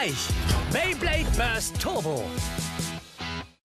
gleich. Beyblade Burst Turbo.